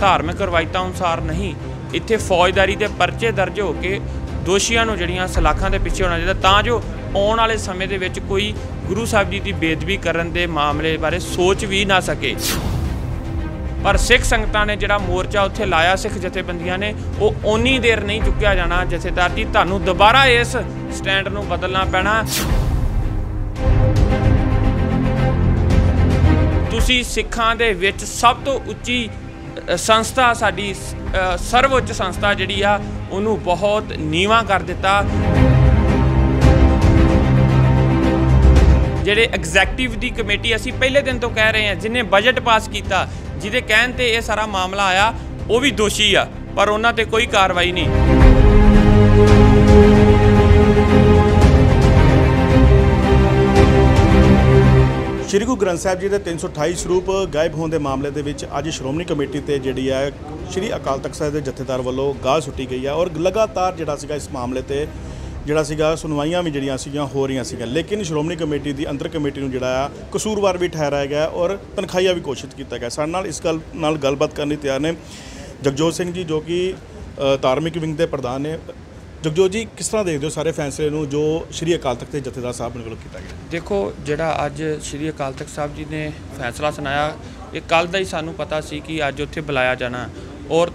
ਧਾਰਮਿਕ ਰਵਾਇਤਾਂ ਅਨੁਸਾਰ ਨਹੀਂ, ਇੱਥੇ ਫੌਜਦਾਰੀ ਦੇ ਪਰਚੇ ਦਰਜ ਹੋ ਕੇ ਦੋਸ਼ੀਆਂ ਨੂੰ ਜਿਹੜੀਆਂ ਸਲਾਖਾਂ ਦੇ ਪਿੱਛੇ ਹੋਣਾ ਚਾਹੀਦਾ, ਤਾਂ ਜੋ ਆਉਣ ਵਾਲੇ ਸਮੇਂ ਦੇ ਵਿੱਚ ਕੋਈ ਗੁਰੂ ਸਾਹਿਬ ਜੀ ਦੀ ਬੇਦਬੀ ਕਰਨ ਦੇ ਮਾਮਲੇ ਬਾਰੇ ਸੋਚ ਵੀ ਨਾ ਸਕੇ। ਪਰ ਸਿੱਖ ਸੰਗਤਾਂ ਨੇ ਜਿਹੜਾ ਮੋਰਚਾ ਉੱਥੇ ਲਾਇਆ ਸਿੱਖ ਜਥੇਬੰਦੀਆਂ ਨੇ, ਉਹ ਓਨੀ ਦੇਰ ਨਹੀਂ ਚੁੱਕਿਆ ਜਾਣਾ ਜਥੇਦਾਰ ਜੀ ਤੁਹਾਨੂੰ ਦੁਬਾਰਾ ਇਸ ਸਟੈਂਡ ਨੂੰ ਬਦਲਣਾ ਪੈਣਾ। ਤੁਸੀਂ ਸਿੱਖਾਂ ਦੇ ਵਿੱਚ ਸਭ ਤੋਂ ਉੱਚੀ ਸੰਸਥਾ ਸਾਡੀ ਸਰਵਉੱਚ ਸੰਸਥਾ ਜਿਹੜੀ ਆ, ਉਹਨੂੰ ਬਹੁਤ ਨੀਵਾਂ ਕਰ ਦਿੱਤਾ। ਜਿਹੜੇ ਐਗਜ਼ੈਕਟਿਵ ਦੀ ਕਮੇਟੀ ਅਸੀਂ ਪਹਿਲੇ ਦਿਨ ਤੋਂ ਕਹਿ ਰਹੇ ਹਾਂ, ਜਿਨੇ ਬਜਟ ਪਾਸ ਕੀਤਾ, ਜਿਹਦੇ ਕਹਿਣ ਤੇ ਇਹ ਸਾਰਾ ਮਾਮਲਾ ਆਇਆ, ਉਹ ਵੀ ਦੋਸ਼ੀ ਆ, ਪਰ ਉਹਨਾਂ ਤੇ ਕੋਈ ਕਾਰਵਾਈ ਨਹੀਂ। ਸ਼੍ਰੀ ਗੁਰੂ ਗ੍ਰੰਥ ਸਾਹਿਬ ਜੀ ਦੇ 328 ਸਰੂਪ ਗਾਇਬ ਹੋਣ ਦੇ ਮਾਮਲੇ ਦੇ ਵਿੱਚ ਅੱਜ ਸ਼੍ਰੋਮਣੀ ਕਮੇਟੀ ਤੇ ਜਿਹੜੀ ਹੈ ਸ਼੍ਰੀ ਅਕਾਲ ਤਖਤ ਸਾਹਿਬ ਦੇ ਜਥੇਦਾਰ ਵੱਲੋਂ ਗਾਹ ਸੁੱਟੀ ਗਈ ਹੈ ਔਰ ਲਗਾਤਾਰ ਜਿਹੜਾ ਸੀਗਾ ਇਸ ਮਾਮਲੇ ਤੇ ਜਿਹੜਾ ਸੀਗਾ ਸੁਣਵਾਈਆਂ ਵੀ ਜਿਹੜੀਆਂ ਸੀਗੀਆਂ ਹੋ ਰਹੀਆਂ ਸੀਗੀਆਂ। ਲੇਕਿਨ ਸ਼੍ਰੋਮਣੀ ਕਮੇਟੀ ਦੀ ਅੰਦਰ ਕਮੇਟੀ ਨੂੰ ਜਿਹੜਾ ਆ, ਕਸੂਰਵਾਰ ਵੀ ਠਹਿਰਾਇਆ ਗਿਆ ਔਰ ਤਨਖਾਹੀਆ ਵੀ ਘੋਸ਼ਿਤ ਕੀਤਾ ਗਿਆ। ਸਾਡੇ ਨਾਲ ਇਸ ਗੱਲ, ਨਾਲ ਗੱਲਬਾਤ ਕਰਨ ਲਈ ਤਿਆਰ ਨੇ ਜਗਜੋਤ ਸਿੰਘ ਜੀ ਜੋ ਕਿ ਧਾਰਮਿਕ ਵਿੰਗ ਦੇ ਪ੍ਰਧਾਨ ਨੇ। ਜਗਜੋਤ ਜੀ, ਕਿਸ ਤਰ੍ਹਾਂ ਦੇਖਦੇ ਹੋ ਸਾਰੇ ਫੈਸਲੇ ਨੂੰ ਜੋ ਸ਼੍ਰੀ ਅਕਾਲ ਤਖਤ ਦੇ ਜਥੇਦਾਰ ਸਾਹਿਬ ਨੇ ਵੱਲੋਂ ਕੀਤਾ ਗਿਆ? ਦੇਖੋ, ਜਿਹੜਾ ਅੱਜ ਸ੍ਰੀ ਅਕਾਲ ਤਖਤ ਸਾਹਿਬ ਜੀ ਨੇ ਫੈਸਲਾ ਸੁਣਾਇਆ, ਇਹ ਕੱਲ ਦਾ ਹੀ ਸਾਨੂੰ ਪਤਾ ਸੀ ਕਿ ਅੱਜ ਉੱਥੇ ਬੁਲਾਇਆ ਜਾਣਾ ਔਰ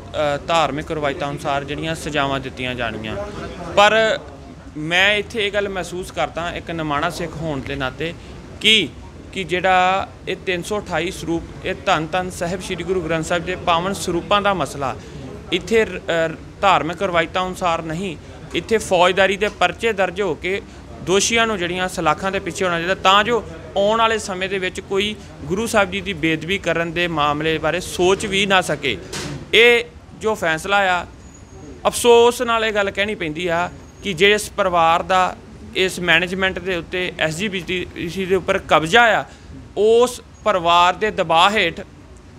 ਧਾਰਮਿਕ ਰਵਾਇਤਾਂ ਅਨੁਸਾਰ ਜਿਹੜੀਆਂ ਸਜ਼ਾਵਾਂ ਦਿੱਤੀਆਂ ਜਾਣਗੀਆਂ। ਪਰ ਮੈਂ ਇੱਥੇ ਇਹ ਗੱਲ ਮਹਿਸੂਸ ਕਰਦਾ, ਇੱਕ ਨਿਮਾਣਾ ਸਿੱਖ ਹੋਣ ਦੇ ਨਾਤੇ ਕਿ ਕਿ ਜਿਹੜਾ ਇਹ 328 ਸਰੂਪ, ਇਹ ਧੰਨ ਧੰਨ ਸਾਹਿਬ ਸ੍ਰੀ ਗੁਰੂ ਗ੍ਰੰਥ ਸਾਹਿਬ ਦੇ ਪਾਵਨ ਸਰੂਪਾਂ ਦਾ ਮਸਲਾ, ਇੱਥੇ ਧਾਰਮਿਕ ਰਵਾਇਤਾਂ ਅਨੁਸਾਰ ਨਹੀਂ ਇੱਥੇ ਫੌਜਦਾਰੀ ਦੇ ਪਰਚੇ ਦਰਜ ਹੋ ਕੇ ਦੋਸ਼ੀਆਂ ਨੂੰ ਜਿਹੜੀਆਂ ਸਲਾਖਾਂ ਦੇ ਪਿੱਛੇ ਹੋਣਾ ਚਾਹੀਦਾ, ਤਾਂ ਜੋ ਆਉਣ ਵਾਲੇ ਸਮੇਂ ਦੇ ਵਿੱਚ ਕੋਈ ਗੁਰੂ ਸਾਹਿਬ ਜੀ ਦੀ ਬੇਦਬੀ ਕਰਨ ਦੇ ਮਾਮਲੇ ਬਾਰੇ ਸੋਚ ਵੀ ਨਾ ਸਕੇ। ਇਹ ਜੋ ਫੈਸਲਾ ਆ, ਅਫਸੋਸ ਨਾਲ ਇਹ ਗੱਲ ਕਹਿਣੀ ਪੈਂਦੀ ਆ ਕਿ ਜੇ ਇਸ ਪਰਿਵਾਰ ਦਾ ਇਸ ਮੈਨੇਜਮੈਂਟ ਦੇ ਉੱਤੇ ਐਸਜੀਪੀਸੀ ਦੇ ਉੱਪਰ ਕਬਜ਼ਾ ਆ, ਉਸ ਪਰਿਵਾਰ ਦੇ ਦਬਾਅ ਹੇਠ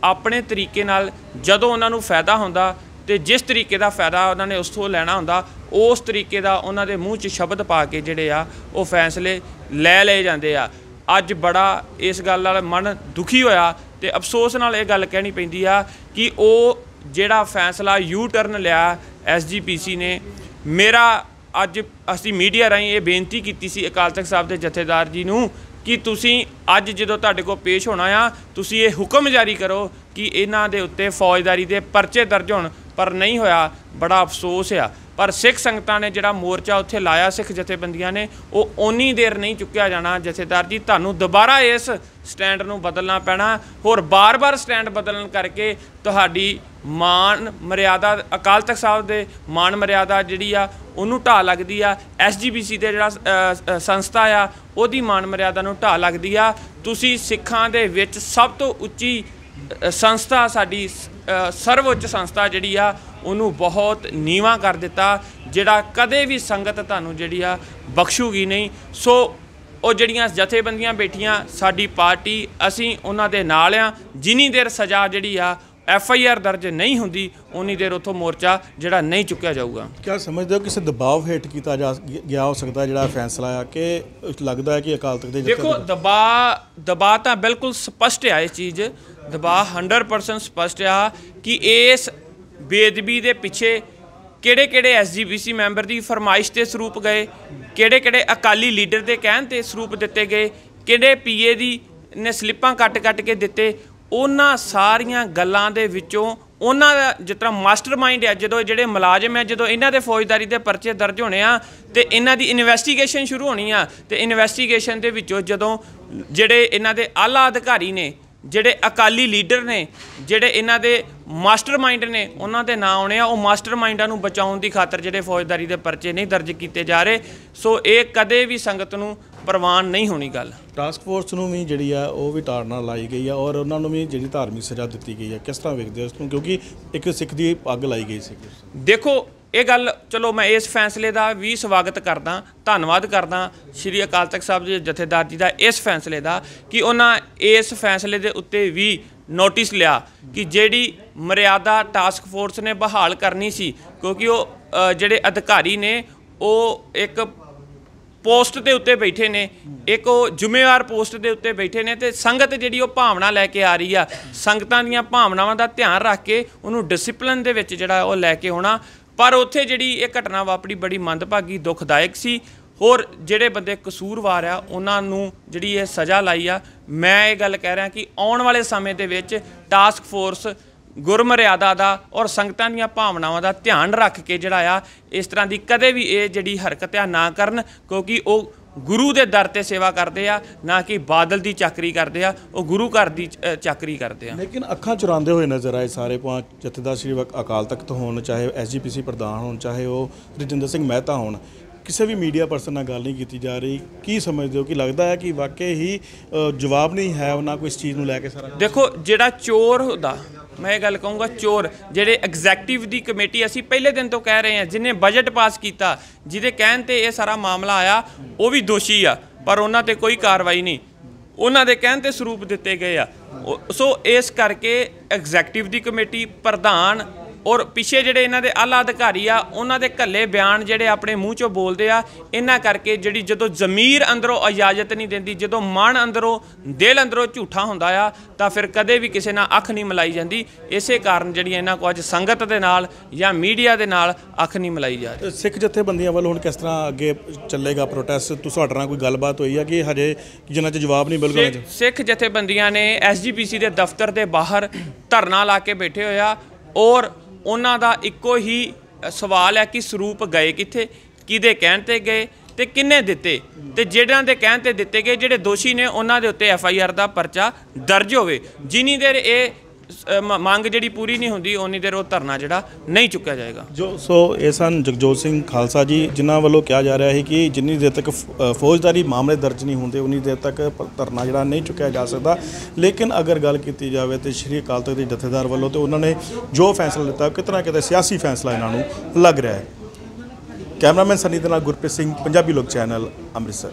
ਆਪਣੇ ਤਰੀਕੇ ਨਾਲ ਜਦੋਂ ਉਹਨਾਂ ਨੂੰ ਫਾਇਦਾ ਹੁੰਦਾ ਤੇ ਜਿਸ ਤਰੀਕੇ ਦਾ ਫਾਇਦਾ ਉਹਨਾਂ ਨੇ ਉਸ ਤੋਂ ਲੈਣਾ ਹੁੰਦਾ, ਉਸ ਤਰੀਕੇ ਦਾ ਉਹਨਾਂ ਦੇ ਮੂੰਹ 'ਚ ਸ਼ਬਦ ਪਾ ਕੇ ਜਿਹੜੇ ਆ, ਉਹ ਫੈਸਲੇ ਲੈ ਲਏ ਜਾਂਦੇ ਆ। ਅੱਜ ਬੜਾ ਇਸ ਗੱਲ ਨਾਲ ਮਨ ਦੁਖੀ ਹੋਇਆ ਤੇ ਅਫਸੋਸ ਨਾਲ ਇਹ ਗੱਲ ਕਹਿਣੀ ਪੈਂਦੀ ਆ ਕਿ ਉਹ ਜਿਹੜਾ ਫੈਸਲਾ ਯੂ ਟਰਨ ਲਿਆ ਐਸਜੀਪੀਸੀ ਨੇ, ਮੇਰਾ ਅੱਜ ਅਸੀਂ ਮੀਡੀਆ ਰਾਹੀਂ ਇਹ ਬੇਨਤੀ ਕੀਤੀ ਸੀ ਅਕਾਲ ਤਖਤ ਸਾਹਿਬ ਦੇ ਜਥੇਦਾਰ ਜੀ ਨੂੰ ਕਿ ਤੁਸੀਂ ਅੱਜ ਜਦੋਂ ਤੁਹਾਡੇ ਕੋਲ ਪੇਸ਼ ਹੋਣਾ ਆ, ਤੁਸੀਂ ਇਹ ਹੁਕਮ ਜਾਰੀ ਕਰੋ ਕਿ ਇਹਨਾਂ ਦੇ ਉੱਤੇ ਫੌਜਦਾਰੀ ਦੇ ਪਰਚੇ ਦਰਜ ਹੋਣ, ਪਰ ਨਹੀਂ ਹੋਇਆ, ਬੜਾ ਅਫਸੋਸ ਆ। ਪਰ ਸਿੱਖ ਸੰਗਤਾਂ ਨੇ ਜਿਹੜਾ ਮੋਰਚਾ ਉੱਥੇ ਲਾਇਆ ਸਿੱਖ ਜਥੇਬੰਦੀਆਂ ਨੇ ਉਹ ਓਨੀ ਦੇਰ ਨਹੀਂ ਚੁੱਕਿਆ ਜਾਣਾ ਜਥੇਦਾਰ ਜੀ। ਤੁਹਾਨੂੰ ਦੁਬਾਰਾ ਇਸ ਸਟੈਂਡ ਨੂੰ ਬਦਲਣਾ ਪੈਣਾ। ਹੋਰ ਬਾਰ-ਬਾਰ ਸਟੈਂਡ ਬਦਲਣ ਕਰਕੇ ਤੁਹਾਡੀ ਮਾਨ ਮਰਿਆਦਾ ਅਕਾਲ ਤਖਤ ਸਾਹਿਬ ਦੇ ਮਾਨ ਮਰਿਆਦਾ ਜਿਹੜੀ ਆ ਉਹਨੂੰ ਢਾਹ ਲੱਗਦੀ ਆ। ਐਸਜੀਬੀਸੀ ਦੇ ਜਿਹੜਾ ਸੰਸਥਾ ਆ ਉਹਦੀ ਮਾਨ ਮਰਿਆਦਾ ਨੂੰ ਢਾਹ ਲੱਗਦੀ ਆ। ਤੁਸੀਂ ਸਿੱਖਾਂ ਦੇ ਵਿੱਚ ਸਭ ਤੋਂ ਉੱਚੀ ਸੰਸਥਾ ਸਾਡੀ ਅ, ਸਰਵਉੱਚ ਸੰਸਥਾ ਜਿਹੜੀ ਆ ਉਹਨੂੰ ਬਹੁਤ ਨੀਵਾਂ ਕਰ ਦਿੱਤਾ ਜਿਹੜਾ ਕਦੇ ਵੀ ਸੰਗਤ ਤੁਹਾਨੂੰ ਜਿਹੜੀ ਆ ਬਖਸ਼ੂਗੀ ਨਹੀਂ। ਸੋ ਉਹ ਜਿਹੜੀਆਂ ਜਥੇਬੰਦੀਆਂ ਬੈਠੀਆਂ ਸਾਡੀ ਪਾਰਟੀ ਅਸੀਂ ਉਹਨਾਂ ਦੇ ਨਾਲ ਆ। ਜਿੰਨੀ ਦੇਰ ਸਜ਼ਾ ਜਿਹੜੀ ਆ ਐਫ ਆਈ ਆਰ ਦਰਜ ਨਹੀਂ ਹੁੰਦੀ ਉਨੀ ਦੇਰ ਉਥੋਂ ਮੋਰਚਾ ਜਿਹੜਾ ਨਹੀਂ ਚੁੱਕਿਆ ਜਾਊਗਾ। ਕਿਆ ਸਮਝਦੇ ਹੋ ਕਿਸੇ ਦਬਾਅ ਹੇਠ ਕੀਤਾ ਜਾ ਗਿਆ ਹੋ ਸਕਦਾ ਜਿਹੜਾ ਫੈਸਲਾ ਆ ਕਿ ਲੱਗਦਾ ਹੈ ਕਿ ਅਕਾਲ ਤਖਤ ਦੇ ਦੇਖੋ ਦਬਾ ਦਬਾ ਤਾਂ ਬਿਲਕੁਲ ਸਪਸ਼ਟ ਆ ਇਹ ਚੀਜ਼। ਦਬਾ 100% ਸਪਸ਼ਟ ਆ ਕਿ ਇਸ ਬੇਅਦਬੀ ਦੇ ਪਿੱਛੇ ਕਿਹੜੇ ਕਿਹੜੇ ਐਸਜੀਪੀਸੀ ਮੈਂਬਰ ਦੀ ਫਰਮਾਇਸ਼ ਤੇ ਸਰੂਪ ਗਏ? ਕਿਹੜੇ ਕਿਹੜੇ ਅਕਾਲੀ ਲੀਡਰ ਦੇ ਕਹਿਣ ਤੇ ਸਰੂਪ ਦਿੱਤੇ ਗਏ? ਕਿਹੜੇ ਪੀਏ ਦੀ ਨੇ ਸਲਿੱਪਾਂ ਕੱਟ-ਕੱਟ ਕੇ ਦਿੱਤੇ? ਉਹਨਾਂ ਸਾਰੀਆਂ ਗੱਲਾਂ ਦੇ ਵਿੱਚੋਂ ਉਹਨਾਂ ਦਾ ਜਿਸ ਤਰ੍ਹਾਂ ਮਾਸਟਰਮਾਈਂਡ ਹੈ, ਜਦੋਂ ਜਿਹੜੇ ਮੁਲਾਜ਼ਮ ਹੈ, ਜਦੋਂ ਇਹਨਾਂ ਦੇ ਫੌਜਦਾਰੀ ਦੇ ਪਰਚੇ ਦਰਜ ਹੋਣੇ ਆ ਤੇ ਇਹਨਾਂ ਦੀ ਇਨਵੈਸਟੀਗੇਸ਼ਨ ਸ਼ੁਰੂ ਹੋਣੀ ਆ ਤੇ ਇਨਵੈਸਟੀਗੇਸ਼ਨ ਦੇ ਵਿੱਚੋਂ ਜਦੋਂ ਜਿਹੜੇ ਇਹਨਾਂ ਦੇ ਆਲਾ ਅਧਿਕਾਰੀ ਨੇ ਜਿਹੜੇ ਅਕਾਲੀ ਲੀਡਰ ਨੇ ਜਿਹੜੇ ਇਹਨਾਂ ਦੇ ਮਾਸਟਰਮਾਈਂਡ ਨੇ ਉਹਨਾਂ ਦੇ ਨਾਂ ਆਉਣੇ ਆ। ਉਹ ਮਾਸਟਰਮਾਈਂਡਾਂ ਨੂੰ ਬਚਾਉਣ ਦੀ ਖਾਤਰ ਜਿਹੜੇ ਫੌਜਦਾਰੀ ਦੇ ਪਰਚੇ ਨਹੀਂ ਦਰਜ ਕੀਤੇ ਜਾ ਰਹੇ। ਸੋ ਇਹ ਕਦੇ ਵੀ ਸੰਗਤ ਨੂੰ ਪ੍ਰਵਾਨ ਨਹੀਂ ਹੋਣੀ ਗੱਲ। ਟਾਸਕ ਫੋਰਸ ਨੂੰ ਵੀ ਜਿਹੜੀ ਆ ਉਹ ਵੀ ਤਾੜਨਾ ਲਾਈ ਗਈ ਆ ਔਰ ਉਹਨਾਂ ਨੂੰ ਵੀ ਜਿਹੜੀ ਧਾਰਮਿਕ ਸਜ਼ਾ ਦਿੱਤੀ ਗਈ ਆ। ਕਿਸ ਤਰ੍ਹਾਂ ਵੇਖਦੇ ਹੋ ਇਸ ਨੂੰ? ਕਿਉਂਕਿ ਇੱਕ ਸਿੱਖ ਦੀ ਅੱਗ ਲਾਈ ਗਈ ਸੀ। ਦੇਖੋ ਇਹ ਗੱਲ, ਚਲੋ ਮੈਂ ਇਸ ਫੈਸਲੇ ਦਾ ਵੀ ਸਵਾਗਤ ਕਰਦਾ, ਧੰਨਵਾਦ ਕਰਦਾ ਸ਼੍ਰੀ ਅਕਾਲ ਤਖਤ ਸਾਹਿਬ ਦੇ ਜਥੇਦਾਰ ਜੀ ਦਾ ਇਸ ਫੈਸਲੇ ਦਾ ਕਿ ਉਹਨਾਂ ਇਸ ਫੈਸਲੇ ਦੇ ਉੱਤੇ ਵੀ ਨੋਟਿਸ ਲਿਆ ਕਿ ਜਿਹੜੀ ਮਰਿਆਦਾ ਟਾਸਕ ਫੋਰਸ ਨੇ ਬਹਾਲ ਕਰਨੀ ਸੀ, ਕਿਉਂਕਿ ਉਹ ਜਿਹੜੇ ਅਧਿਕਾਰੀ ਨੇ, ਉਹ ਇੱਕ ਪੋਸਟ ਦੇ ਉੱਤੇ ਬੈਠੇ ਨੇ, ਇੱਕ ਉਹ ਜ਼ਿੰਮੇਵਾਰ ਪੋਸਟ ਦੇ ਉੱਤੇ ਬੈਠੇ ਨੇ ਤੇ ਸੰਗਤ ਜਿਹੜੀ ਉਹ ਭਾਵਨਾ ਲੈ ਕੇ ਆ ਰਹੀ ਆ, ਸੰਗਤਾਂ ਦੀਆਂ ਭਾਵਨਾਵਾਂ ਦਾ ਧਿਆਨ ਰੱਖ ਕੇ ਉਹਨੂੰ ਡਿਸਪਲਿਨ ਦੇ ਵਿੱਚ ਜਿਹੜਾ ਉਹ ਲੈ ਕੇ ਆਉਣਾ ਪਰ ਉੱਥੇ ਜਿਹੜੀ ਇਹ ਘਟਨਾ ਵਾਪਰੀ ਬੜੀ ਮੰਦਭਾਗੀ, ਦੁਖਦਾਇਕ ਸੀ। ਹੋਰ ਜਿਹੜੇ ਬੰਦੇ ਕਸੂਰਵਾਰ ਆ, ਉਹਨਾਂ ਨੂੰ ਜਿਹੜੀ ਇਹ ਸਜ਼ਾ ਲਾਈ ਆ, ਮੈਂ ਇਹ ਗੱਲ ਕਹਿ ਰਿਹਾ ਕਿ ਆਉਣ ਵਾਲੇ ਸਮੇਂ ਦੇ ਵਿੱਚ ਟਾਸਕ ਫੋਰਸ ਗੁਰਮਰਿਆਦਾ ਦਾ ਔਰ ਸੰਗਤਾਂ ਦੀਆਂ ਭਾਵਨਾਵਾਂ ਦਾ ਧਿਆਨ ਰੱਖ ਕੇ ਜਿਹੜਾ ਆ, ਇਸ ਤਰ੍ਹਾਂ ਦੀ ਕਦੇ ਵੀ ਇਹ ਜਿਹੜੀ ਹਰਕਤ ਆ ਨਾ ਕਰਨ, ਕਿਉਂਕਿ ਉਹ ਗੁਰੂ ਦੇ ਦਰ ਤੇ ਸੇਵਾ ਕਰਦੇ ਆ ਨਾ ਕਿ ਬਾਦਲ ਦੀ ਚਾਕਰੀ ਕਰਦੇ ਆ ਉਹ ਗੁਰੂ ਘਰ ਦੀ ਅ, ਚਾਕਰੀ ਕਰਦੇ ਆ। ਲੇਕਿਨ ਅੱਖਾਂ ਚੁਰਾਉਂਦੇ ਹੋਏ ਨਜ਼ਰ ਆਏ ਸਾਰੇ ਪੰਜ ਜਥੇਦਾਰ ਸ਼੍ਰੀ ਅਕਾਲ ਤਖਤ ਹੋਣ ਚਾਹੇ ਐਸਜੀਪੀਸੀ ਪ੍ਰਧਾਨ ਹੋਣ ਚਾਹੇ ਉਹ ਰਜਿੰਦਰ ਸਿੰਘ ਮਹਿਤਾ ਹੋਣ ਕਿਸੇ ਵੀ ਮੀਡੀਆ ਪਰਸਨ ਨਾਲ ਗੱਲ ਨਹੀਂ ਕੀਤੀ ਜਾ ਰਹੀ। ਕੀ ਸਮਝਦੇ ਹੋ? ਕਿ ਲੱਗਦਾ ਹੈ ਕਿ ਵਾਕਈ ਹੀ ਜਵਾਬ ਨਹੀਂ ਹੈ ਉਹਨਾਂ ਕੋਈ ਇਸ ਚੀਜ਼ ਨੂੰ ਲੈ ਕੇ ਸਾਰਾ ਦੇਖੋ, ਜਿਹੜਾ ਚੋਰ ਹੁੰਦਾ, ਮੈਂ ਇਹ ਗੱਲ ਕਹੂੰਗਾ ਚੋਰ, ਜਿਹੜੇ ਐਗਜ਼ੈਕਟਿਵ ਦੀ ਕਮੇਟੀ ਅਸੀਂ ਪਹਿਲੇ ਦਿਨ ਤੋਂ ਕਹਿ ਰਹੇ ਹਾਂ, ਜਿਨੇ ਬਜਟ ਪਾਸ ਕੀਤਾ, ਜਿਹਦੇ ਕਹਿਣ ਤੇ ਇਹ ਸਾਰਾ ਮਾਮਲਾ ਆਇਆ, ਉਹ ਵੀ ਦੋਸ਼ੀ ਆ, ਪਰ ਉਹਨਾਂ ਤੇ ਕੋਈ ਕਾਰਵਾਈ ਨਹੀਂ। ਉਹਨਾਂ ਦੇ ਕਹਿਣ ਤੇ ਸਰੂਪ ਦਿੱਤੇ ਗਏ ਆ। ਉਹ- ਸੋ ਇਸ ਕਰਕੇ ਐਗਜ਼ੈਕਟਿਵ ਦੀ ਕਮੇਟੀ ਪ੍ਰਧਾਨ ਔਰ ਪਿੱਛੇ ਜਿਹੜੇ ਇਹਨਾਂ ਦੇ ਆਲਾ ਅਧਿਕਾਰੀ ਆ ਉਹਨਾਂ ਦੇ ਕੱਲੇ ਬਿਆਨ ਜਿਹੜੇ ਆਪਣੇ ਮੂੰਹ ਚੋਂ ਬੋਲਦੇ ਆ ਇਹਨਾਂ ਕਰਕੇ ਜਿਹੜੀ ਜਦੋਂ ਜ਼ਮੀਰ ਅੰਦਰੋਂ ਇਜਾਜ਼ਤ ਨਹੀਂ ਦਿੰਦੀ ਜਦੋਂ ਮਨ ਅੰਦਰੋਂ ਦਿਲ ਅੰਦਰੋਂ ਝੂਠਾ ਹੁੰਦਾ ਆ ਤਾਂ ਫਿਰ ਕਦੇ ਵੀ ਕਿਸੇ ਨਾਲ ਅੱਖ ਨਹੀਂ ਮਲਾਈ ਜਾਂਦੀ। ਇਸੇ ਕਾਰਨ ਜਿਹੜੀ ਇਹਨਾਂ ਕੋ ਅੱਜ ਸੰਗਤ ਦੇ ਨਾਲ ਜਾਂ ਮੀਡੀਆ ਦੇ ਨਾਲ ਅੱਖ ਨਹੀਂ ਮਲਾਈ ਜਾ ਰਹੀ। ਸਿੱਖ ਜਥੇਬੰਦੀਆਂ ਵੱਲੋਂ ਹੁਣ ਕਿਸ ਤਰ੍ਹਾਂ ਅੱਗੇ ਚੱਲੇਗਾ ਪ੍ਰੋਟੈਸਟ ਤੁਹਾਡੇ ਨਾਲ ਕੋਈ ਗੱਲਬਾਤ ਹੋਈ ਹੈ ਕਿ ਹਜੇ ਜਿੰਨਾ ਚ ਜਵਾਬ ਨਹੀਂ ਬਿਲਕੁਲ ਸਿੱਖ ਜਥੇਬੰਦੀਆਂ ਨੇ ਐਸਜੀਪੀਸੀ ਦੇ ਦਫ਼ਤਰ ਦੇ ਬਾਹਰ ਧਰਨਾ ਲਾ ਕੇ ਬੈਠੇ ਹੋਇਆ ਔਰ ਉਹਨਾਂ ਦਾ ਇੱਕੋ ਹੀ ਸਵਾਲ ਹੈ ਕਿ ਸਰੂਪ ਗਏ ਕਿੱਥੇ, ਕਿਹਦੇ ਕਹਿਣ ਤੇ ਗਏ ਤੇ ਕਿੰਨੇ ਦਿੱਤੇ? ਤੇ ਜਿਹੜਿਆਂ ਦੇ ਕਹਿਣ ਤੇ ਦਿੱਤੇ ਗਏ, ਜਿਹੜੇ ਦੋਸ਼ੀ ਨੇ, ਉਹਨਾਂ ਦੇ ਉੱਤੇ ਐਫ ਆਈ ਆਰ ਦਾ ਪਰਚਾ ਦਰਜ ਹੋਵੇ। ਜਿਨੀ ਦੇਰ ਇਹ ਮ- ਮੰਗ ਜਿਹੜੀ ਪੂਰੀ ਨਹੀਂ ਹੁੰਦੀ ਉਨੀ ਦੇਰ ਉਹ ਧਰਨਾ ਜਿਹੜਾ ਨਹੀਂ ਚੁੱਕਿਆ ਜਾਏਗਾ। ਜੋ ਸੋ ਇਹ ਸਨ ਜਗਜੋਤ ਸਿੰਘ ਖਾਲਸਾ ਜੀ ਜਿਨ੍ਹਾਂ ਵੱਲੋਂ ਕਿਹਾ ਜਾ ਰਿਹਾ ਹੈ ਕਿ ਜਿੰਨੀ ਦੇਰ ਤੱਕ ਫ- ਅ, ਫੌਜਦਾਰੀ ਮਾਮਲੇ ਦਰਜ ਨਹੀਂ ਹੁੰਦੇ ਉਨੀ ਦੇਰ ਤੱਕ ਪ- ਧਰਨਾ ਜਿਹੜਾ ਨਹੀਂ ਚੁੱਕਿਆ ਜਾ ਸਕਦਾ। ਲੇਕਿਨ ਅਗਰ ਗੱਲ ਕੀਤੀ ਜਾਵੇ ਤੇ ਸ਼੍ਰੀ ਅਕਾਲ ਤਖਤ ਦੇ ਜਥੇਦਾਰ ਵੱਲੋਂ ਤੇ ਉਹਨਾਂ ਨੇ ਜੋ ਫੈਸਲਾ ਲਿੱਤਾ ਕਿਤਨਾ ਕਿਤੇ ਸਿਆਸੀ ਫੈਸਲਾ ਇਹਨਾਂ ਨੂੰ ਲੱਗ ਰਿਹਾ ਹੈ। ਕੈਮਰਾਮੈਨ ਸਨੀ ਦੇ ਨਾਲ ਗੁਰਪ੍ਰੀਤ ਸਿੰਘ ਪੰਜਾਬੀ ਲੋਕ ਚੈਨਲ ਅੰਮ੍ਰਿਤਸਰ।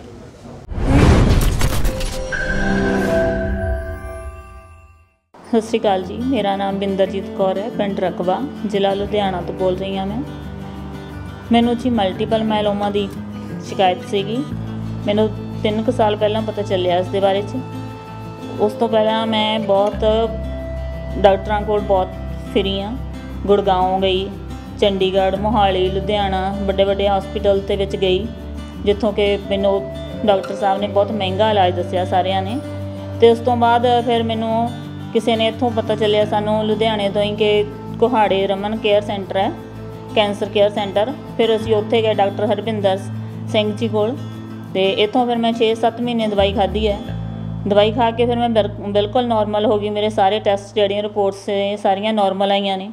ਸਤਿ ਸ਼੍ਰੀ ਅਕਾਲ ਜੀ। ਮੇਰਾ ਨਾਮ ਬਿੰਦਰਜੀਤ ਕੌਰ ਹੈ, ਪਿੰਡ ਰਕਬਾ ਜ਼ਿਲ੍ਹਾ ਲੁਧਿਆਣਾ ਤੋਂ ਬੋਲ ਰਹੀ ਹਾਂ ਮੈਂ। ਮੈਨੂੰ ਜੀ ਮਲਟੀਪਲ ਮਾਇਲੋਮਾ ਦੀ ਸ਼ਿਕਾਇਤ ਸੀਗੀ। ਮੈਨੂੰ 3 ਕੁ ਸਾਲ ਪਹਿਲਾਂ ਪਤਾ ਚੱਲਿਆ ਇਸ ਦੇ ਬਾਰੇ 'ਚ। ਉਸ ਤੋਂ ਪਹਿਲਾਂ ਮੈਂ ਬਹੁਤ ਡਾਕਟਰਾਂ ਕੋਲ ਬਹੁਤ ਫਿਰੀ ਹਾਂ। ਗੁੜਗਾਉਂ ਗਈ, ਚੰਡੀਗੜ੍ਹ, ਮੋਹਾਲੀ, ਲੁਧਿਆਣਾ, ਵੱਡੇ ਵੱਡੇ ਹਸਪੀਟਲ ਦੇ ਵਿੱਚ ਗਈ, ਜਿੱਥੋਂ ਕਿ ਮੈਨੂੰ ਡਾਕਟਰ ਸਾਹਿਬ ਨੇ ਬਹੁਤ ਮਹਿੰਗਾ ਇਲਾਜ ਦੱਸਿਆ ਸਾਰਿਆਂ ਨੇ। ਤੇ ਉਸ ਤੋਂ ਬਾਅਦ ਫਿਰ ਮੈਨੂੰ ਕਿਸੇ ਨੇ ਇੱਥੋਂ ਪਤਾ ਚੱਲਿਆ ਸਾਨੂੰ ਲੁਧਿਆਣੇ ਤੋਂ ਹੀ ਕਿ ਕੁਹਾੜੇ ਰਮਨ ਕੇਅਰ ਸੈਂਟਰ ਹੈ, ਕੈਂਸਰ ਕੇਅਰ ਸੈਂਟਰ। ਫਿਰ ਅਸੀਂ ਉੱਥੇ ਗਏ ਡਾਕਟਰ ਹਰਵਿੰਦਰ ਸਿੰਘ ਜੀ ਕੋਲ ਤੇ ਇੱਥੋਂ ਫਿਰ ਮੈਂ 6-7 ਮਹੀਨੇ ਦਵਾਈ ਖਾਧੀ ਹੈ। ਦਵਾਈ ਖਾ ਕੇ ਫਿਰ ਮੈਂ ਬਿਲ- ਬਿਲਕੁਲ ਨਾਰਮਲ ਹੋ ਗਈ। ਮੇਰੇ ਸਾਰੇ ਟੈਸਟ ਜਿਹੜੀਆਂ ਰਿਪੋਰਟਸ ਸਾਰੀਆਂ ਨਾਰਮਲ ਆਈਆਂ ਨੇ।